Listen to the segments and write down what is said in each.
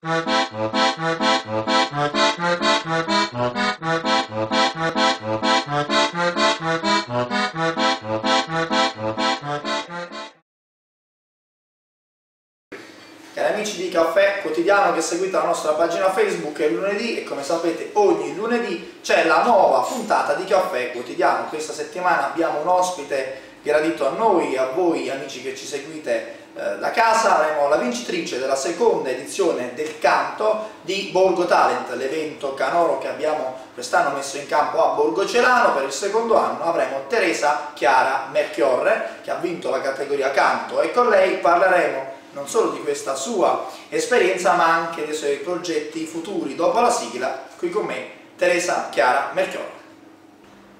Cari amici di Caffè Quotidiano che seguite la nostra pagina Facebook è lunedì e come sapete ogni lunedì c'è la nuova puntata di Caffè Quotidiano. Questa settimana abbiamo un ospite gradito a noi a voi amici che ci seguite eh, da casa. Avremo la vincitrice della seconda edizione del canto di Borgo Talent, l'evento canoro che abbiamo quest'anno messo in campo a Borgo Celano. Per il secondo anno avremo Teresa Chiara Merchiorre che ha vinto la categoria canto e con lei parleremo non solo di questa sua esperienza ma anche dei suoi progetti futuri. Dopo la sigla, qui con me Teresa Chiara Merchiorre.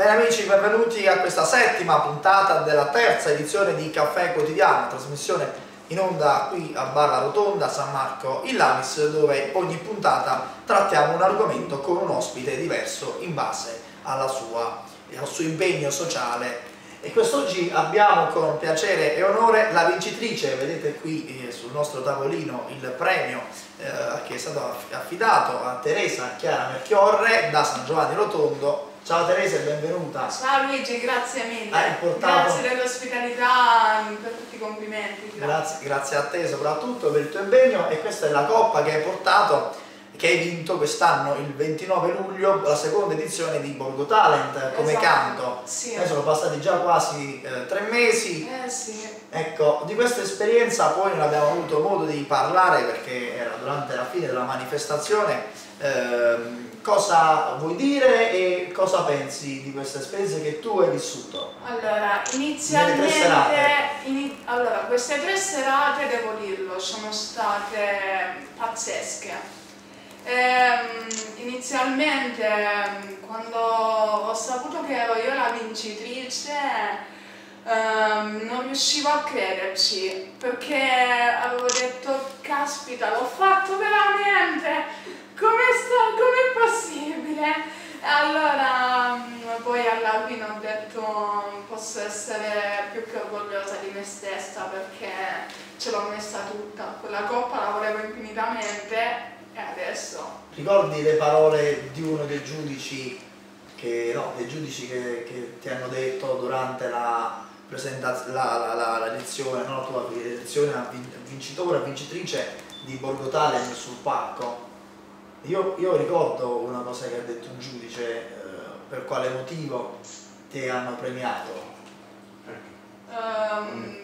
Bene amici, benvenuti a questa settima puntata della terza edizione di Caffè Quotidiano, trasmissione in onda qui a Barra Rotonda, San Marco in Lamis, dove ogni puntata trattiamo un argomento con un ospite diverso in base sua, al suo impegno sociale e quest'oggi abbiamo con piacere e onore la vincitrice, vedete qui eh, sul nostro tavolino il premio eh, che è stato affidato a Teresa Chiara Merchiorre da San Giovanni Rotondo. Ciao Teresa e benvenuta. Ciao Luigi, grazie mille. Portato... Grazie dell'ospitalità, per tutti i complimenti. Grazie. grazie, grazie a te soprattutto per il tuo impegno e questa è la coppa che hai portato che hai vinto quest'anno il 29 luglio la seconda edizione di Borgo Talent come esatto. canto. Sì. Noi sono passati già quasi eh, tre mesi. Eh sì. Ecco, di questa esperienza poi non abbiamo avuto modo di parlare perché era durante la fine della manifestazione. Eh, cosa vuoi dire e cosa pensi di questa esperienza che tu hai vissuto? Allora, inizialmente, in, allora, queste tre serate, devo dirlo, sono state pazzesche Ehm, inizialmente, quando ho saputo che ero io la vincitrice, ehm, riuscivo a crederci perché avevo detto, caspita, l'ho fatto veramente! Come è possibile? Allora poi alla fine ho detto posso essere più che orgogliosa di me stessa perché ce l'ho messa tutta, quella coppa la volevo infinitamente e adesso? Ricordi le parole di uno dei giudici che, no, dei giudici che, che ti hanno detto durante la presentazione, la, la, la, la lezione, no, la tua lezione a vincitore, a vincitrice di Borgo Talent sul palco? Io, io, ricordo una cosa che ha detto un giudice, eh, per quale motivo ti hanno premiato? Um,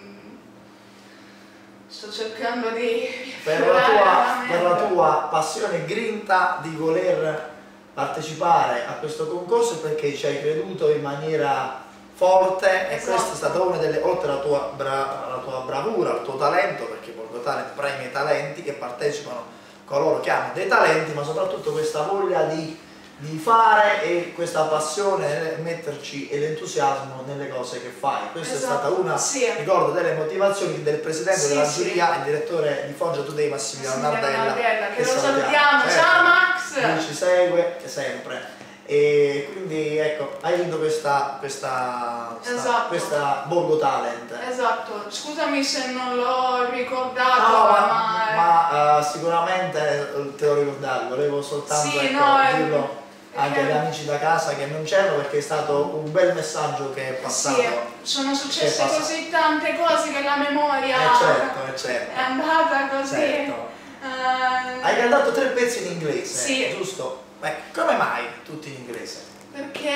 Sto cercando di... Per la, tua, per la tua passione grinta di voler partecipare a questo concorso perché ci hai creduto in maniera forte e esatto. questa è stata una delle, oltre alla tua, bra, alla tua bravura, al tuo talento, perché Borgo Talent premia i talenti che partecipano coloro che hanno dei talenti, ma soprattutto questa voglia di di fare e questa passione, metterci e l'entusiasmo nelle cose che fai. Questa esatto. è stata una, sì. ricordo, delle motivazioni del presidente sì, della sì. giuria e direttore di Foggia Today Massimiliano Nardella. Nardella che, che lo salutiamo. Certo. Ciao Max! Lui ci segue sempre. E quindi ecco, hai vinto questa, questa, esatto. questa Borgo Talent. Esatto, scusami se non l'ho ricordato, no, ma, ma, ma uh, sicuramente te lo ricordavi, volevo soltanto sì, ecco, no, dirlo anche agli amici da casa che non c'erano perché è stato un bel messaggio che è passato. Sì, sono successe così tante cose che la memoria eh certo, eh certo. è andata così. Certo. Uh, Hai cantato tre pezzi in inglese, sì. giusto? Beh, come mai tutti in inglese? Perché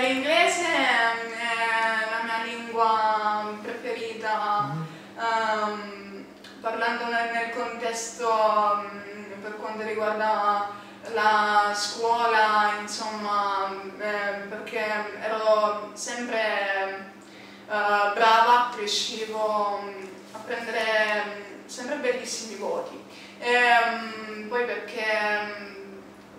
l'inglese è la mia lingua preferita, um, parlando nel, contesto um, per quanto riguarda la scuola, insomma, eh, perché ero sempre eh, brava, riuscivo mm, a prendere mm, sempre bellissimi voti. E, um, poi perché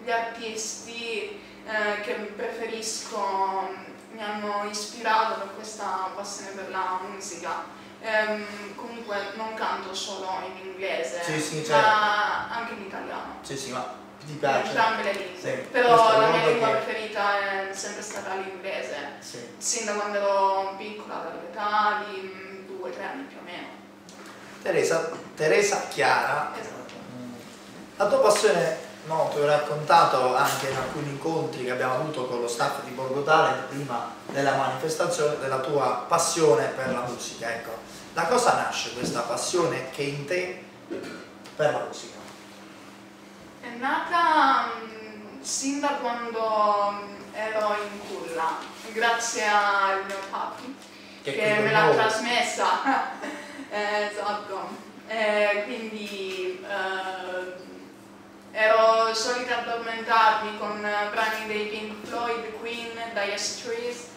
gli artisti eh, che preferisco mi hanno ispirato per questa passione per la musica. Um, comunque non canto solo in inglese, sì, sì, certo. ma anche in italiano. Sì, sì, ma ti piace? Entrambe le lingue, sì, però la mia lingua che... preferita è sempre stata l'inglese, sì. sin da quando ero piccola, dall'età di due o tre anni più o meno. Teresa, Teresa Chiara, esatto. La tua passione, no, ti ho raccontato anche in alcuni incontri che abbiamo avuto con lo staff di Borgo Talent prima della manifestazione, della tua passione per la musica, ecco. Da cosa nasce questa passione che in te per la musica? È nata mm, sin da quando mm, ero in culla, grazie al mio papi Che che, me l'ha trasmessa. Eh, esatto. Eh, quindi eh, ero solita addormentarmi con eh, brani dei Pink Floyd, Queen, Dire Straits,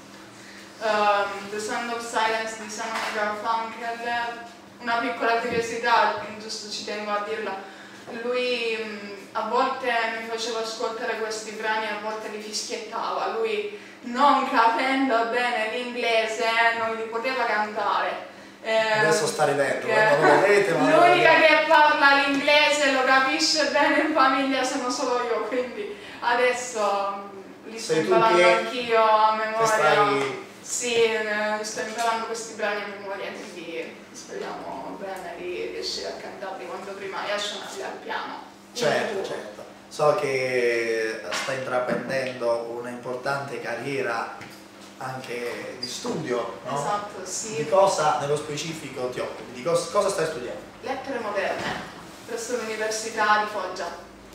ehm, The Sound of Silence di Simon Garfunkel. Una piccola curiosità, giusto ci tengo a dirla. Lui mh, a volte mi faceva ascoltare questi brani, a volte li fischiettava. Lui, non capendo bene l'inglese, non li poteva cantare. Eh, Adesso sta ridendo, non lo vedete, ma L'unica che parla l'inglese lo capisce bene in famiglia sono solo io, quindi adesso mh, li sto imparando anch'io a memoria. stai Sì, sto imparando questi brani a memoria, quindi speriamo bene di riuscire a cantarli quanto prima e a suonarli al piano. Certo, certo. So che sta intraprendendo una importante carriera anche di studio, no? Esatto, Di sì. cosa nello specifico ti occupi? Di cos- cosa stai studiando? Lettere moderne presso l'Università di Foggia.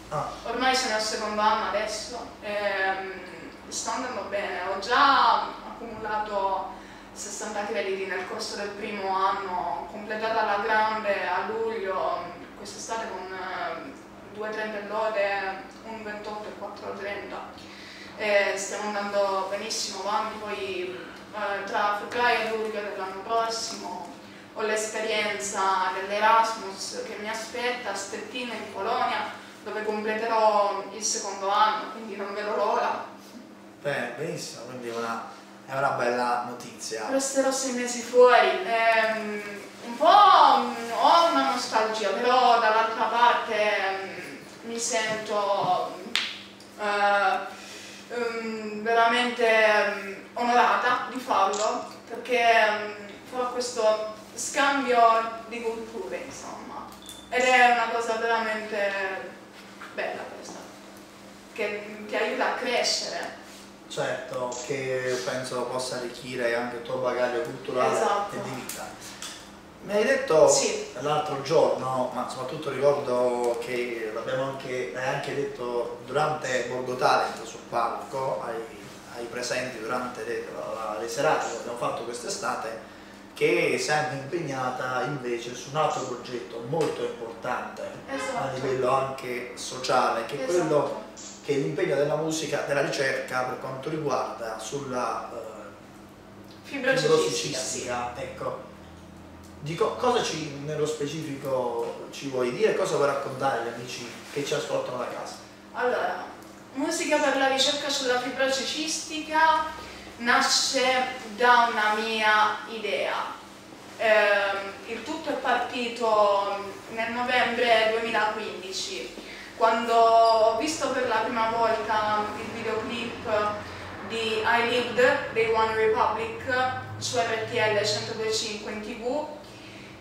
Ah, Ormai sono al secondo anno adesso, ehm, sto andando bene, ho già accumulato 60 crediti nel corso del primo anno, completata la grande a luglio, quest'estate con eh, due 30 lode, un 28 e 4.30. E stiamo andando benissimo avanti, poi eh, tra febbraio e luglio dell'anno prossimo ho l'esperienza dell'Erasmus che mi aspetta a Stettino in Polonia dove completerò il secondo anno, quindi non vedo l'ora. bene, benissimo, quindi è una, è una bella notizia. Resterò sei mesi fuori. ehm, un po' mm, ho una nostalgia, però dall'altra parte mm, mi sento eh, mm, veramente mm, onorata di farlo perché mm, farò questo scambio di culture, insomma. Ed è una cosa veramente bella questa, che ti aiuta a crescere. Certo, che penso possa arricchire anche il tuo bagaglio culturale Esatto. e di vita. Mi hai detto Sì. l'altro giorno, ma soprattutto ricordo che l'abbiamo anche, l'hai anche detto durante Borgo Talent sul palco, ai, ai presenti durante le, la- le serate che abbiamo fatto quest'estate, che sei impegnata invece su un altro progetto molto importante a Esatto. livello anche sociale, che è Esatto. quello che è l'impegno della musica, della ricerca per quanto riguarda sulla eh, cistica, sì. Ecco, di co- cosa ci, nello specifico ci vuoi dire? Cosa vuoi raccontare agli amici che ci ascoltano da casa? Allora, musica per la ricerca sulla fibrosi cistica nasce da una mia idea. Ehm, il tutto è partito nel novembre 2015, quando ho visto per la prima volta il videoclip di I Lived dei One Republic su RTL 102.5 in tv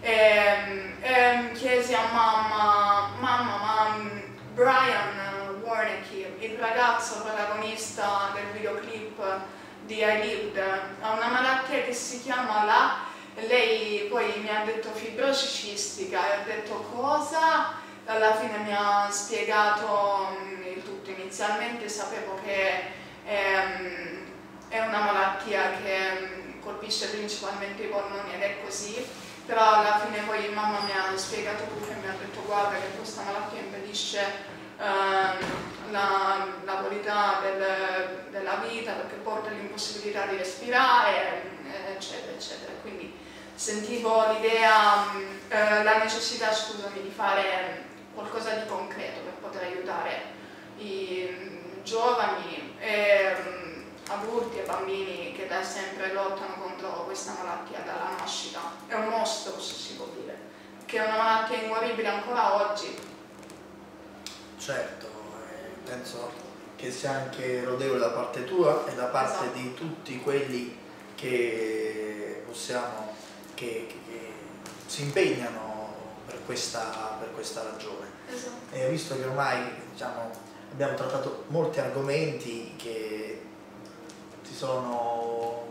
e, e chiesi a mamma, mamma, ma mm, Brian Warnecke, il ragazzo protagonista del videoclip di I Lived, ha una malattia che si chiama la lei poi mi ha detto fibrosi cistica e ho detto cosa? Alla fine mi ha spiegato mm, il tutto. Inizialmente sapevo che ehm, è una malattia che mm, colpisce principalmente i polmoni ed è così, però alla fine poi mamma mi ha spiegato tutto e mi ha detto guarda che questa malattia impedisce ehm, la, la qualità del- della vita perché porta all'impossibilità di respirare, eh, eccetera, eccetera. Quindi sentivo l'idea, eh, la necessità, scusami, di fare qualcosa di concreto per poter aiutare i giovani e mh, adulti e bambini che da sempre lottano contro questa malattia dalla nascita. È un mostro, se si può dire, che è una malattia inguaribile ancora oggi. Certo, eh, penso che sia anche lodevole da parte tua e da parte Esatto. di tutti quelli che possiamo, che, che- che si impegnano per questa, per questa ragione. Esatto. e visto che ormai diciamo, abbiamo trattato molti argomenti che ti sono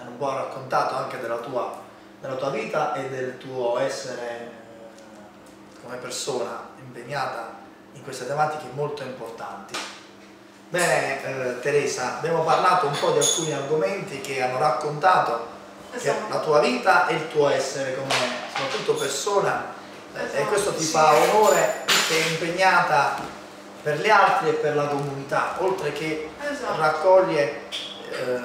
hanno un po' raccontato anche della tua, della tua vita e del tuo essere eh, come persona impegnata in queste tematiche molto importanti. Bene eh, Teresa, abbiamo parlato un po' di alcuni argomenti che hanno raccontato esatto. la tua vita e il tuo essere come soprattutto persona esatto. e questo ti fa onore, sei impegnata per gli altri e per la comunità, oltre che esatto. raccoglie eh,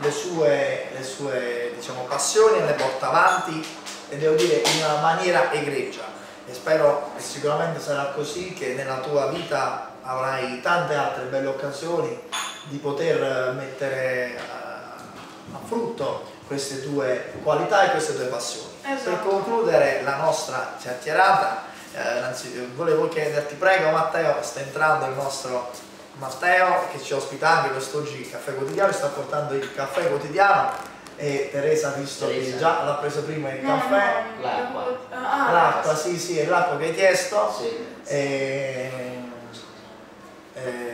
le sue, le sue diciamo, passioni e le porta avanti e devo dire in una maniera egregia e spero che sicuramente sarà così che nella tua vita avrai tante altre belle occasioni di poter mettere uh, a frutto queste tue qualità e queste tue passioni. Esatto. Per concludere la nostra chiacchierata, eh, volevo chiederti, prego Matteo, sta entrando il nostro Matteo che ci ospita anche quest'oggi il caffè quotidiano, sta portando il caffè quotidiano e Teresa ha visto Teresa. che già l'ha preso prima il no, caffè. no, l'acqua. ah, l'acqua sì sì è l'acqua che hai chiesto. Sì. e, e,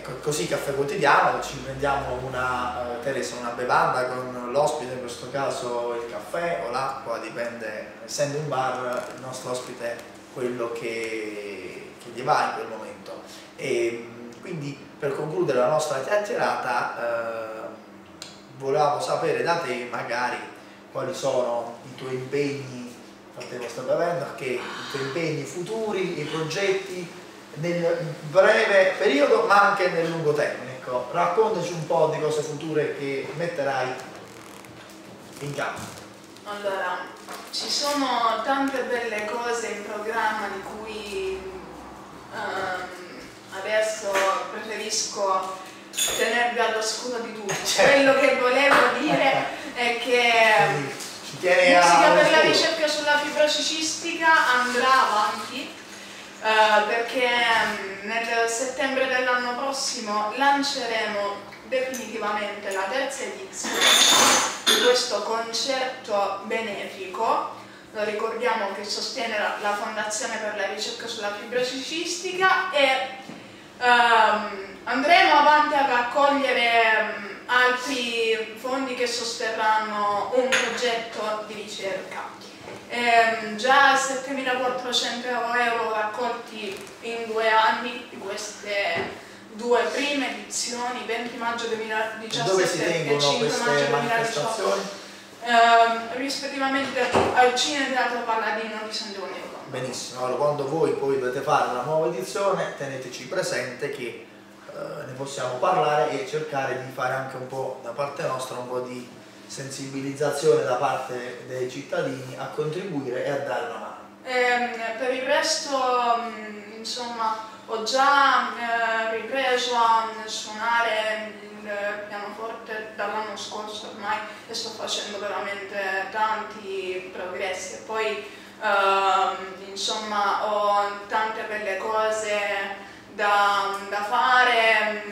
ecco così caffè quotidiano ci prendiamo una uh, Teresa una bevanda con l'ospite in questo caso il caffè o l'acqua dipende essendo un bar il nostro ospite è quello che, che gli va in quel momento. E quindi per concludere la nostra chiacchierata uh, volevamo sapere da te magari quali sono i tuoi impegni, Matteo sta bevendo, che i tuoi impegni futuri, i progetti nel breve periodo ma anche nel lungo termine. Ecco, raccontaci un po' di cose future che metterai in campo. Allora, ci sono tante belle cose in programma di cui um, adesso preferisco tenervi all'oscuro di tutto. Certo. Quello che volevo dire è che Musica per la ricerca sulla fibrosi cistica andrà avanti uh, perché um, nel settembre dell'anno prossimo lanceremo definitivamente la terza edizione di questo concerto benefico lo ricordiamo che sostiene la, la Fondazione per la ricerca sulla fibrosi cistica e um, Andremo avanti a raccogliere um, altri fondi che sosterranno un progetto di ricerca. Ehm, già 7.400 euro raccolti in due anni di queste due prime edizioni, 20 maggio 2017 e 5 maggio 2018, ehm, rispettivamente al Cine Teatro Palladino di San Giovanni Benissimo, allora quando voi poi dovete fare la nuova edizione teneteci presente che eh, ne possiamo parlare e cercare di fare anche un po' da parte nostra un po' di sensibilizzazione da parte dei cittadini a contribuire e a dare una mano. Eh, per il resto, mm, insomma, ho già eh, ripreso a suonare il pianoforte dall'anno scorso ormai e sto facendo veramente tanti progressi e poi eh, insomma ho tante belle cose da, da fare,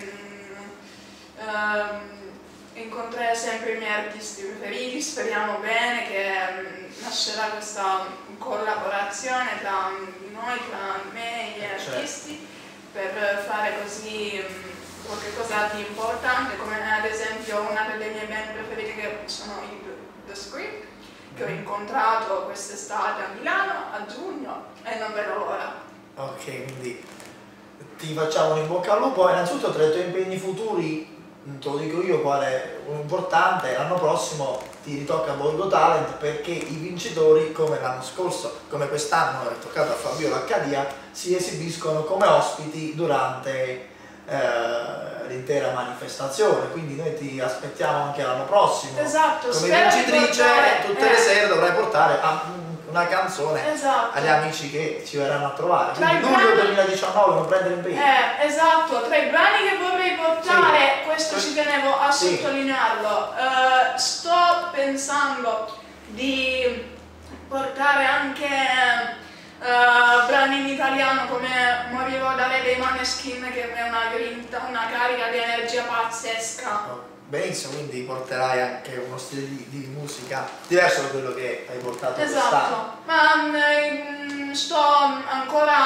ehm, incontrare sempre i miei artisti preferiti, speriamo bene che mh, nascerà questa collaborazione tra noi, tra me e gli certo. artisti, per fare così mh, qualcosa di importante, come ad esempio una delle mie band preferite che sono i The Script, che ho mm-hmm. incontrato quest'estate a Milano a giugno e non vedo l'ora. Ok, quindi ti facciamo un in bocca al lupo. Innanzitutto tra i tuoi impegni futuri, te lo dico io quale un importante, l'anno prossimo ti ritocca a Borgo Talent perché i vincitori, come l'anno scorso, come quest'anno è toccato a Fabio Laccadia, si esibiscono come ospiti durante eh, l'intera manifestazione, quindi noi ti aspettiamo anche l'anno prossimo. Esatto, come vincitrice portare, tutte eh. le sere dovrai portare a una canzone esatto. agli amici che ci verranno a trovare. Quindi luglio 2019 non prendere impegno. Eh, esatto, tra i brani che vorrei portare, sì. questo ci tenevo a sì. sottolinearlo, uh, sto pensando di portare anche uh, brani in italiano come Morivo da Re dei Maneskin che è una grinta, una carica di energia pazzesca. Oh benissimo, quindi porterai anche uno stile di, di, musica diverso da quello che hai portato esatto. ma mm, sto ancora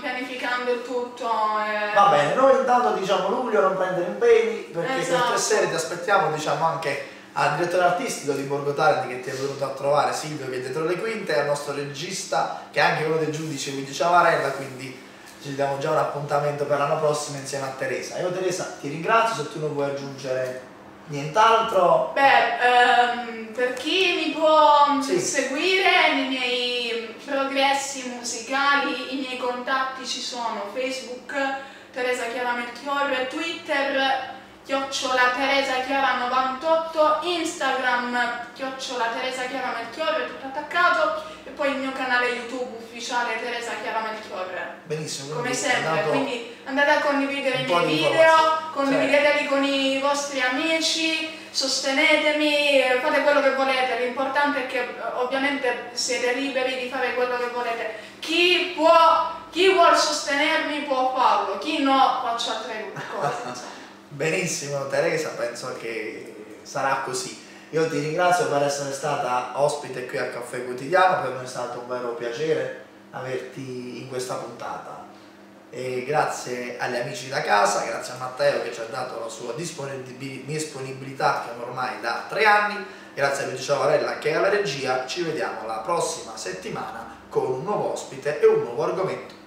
pianificando il tutto. E... Va bene, noi intanto diciamo luglio non prendere impegni perché Esatto. per tre serie ti aspettiamo diciamo anche al direttore artistico di Borgo Tardi che ti è venuto a trovare Silvio che è dietro le quinte al nostro regista che è anche uno dei giudici Luigi Ciavarella quindi ci diamo già un appuntamento per l'anno prossimo insieme a Teresa. Io Teresa ti ringrazio se tu non vuoi aggiungere nient'altro. Beh, ehm, per chi mi può Sì. seguire nei miei progressi musicali, i miei contatti ci sono Facebook, Teresa Chiara Melchiorre, Twitter, chiocciola Teresa Chiara 98, Instagram, chiocciola Teresa Chiara Melchiorre, tutto attaccato, e poi il mio canale YouTube ufficiale Teresa Chiara Melchiorre. Benissimo. Come sempre, quindi andate a condividere i miei video. Condivideteli con i vostri amici, sostenetemi, eh, fate quello che volete, l'importante è che eh, ovviamente siete liberi di fare quello che volete. Chi può, chi vuol sostenermi può farlo, chi no faccia altre cose. Benissimo Teresa, penso che sarà così. Io ti ringrazio per essere stata ospite qui al Caffè Quotidiano, per noi è stato un vero piacere averti in questa puntata. E grazie agli amici da casa, grazie a Matteo che ci ha dato la sua disponibilità che ormai da tre anni, grazie a Lucia Varella che è alla regia, ci vediamo la prossima settimana con un nuovo ospite e un nuovo argomento.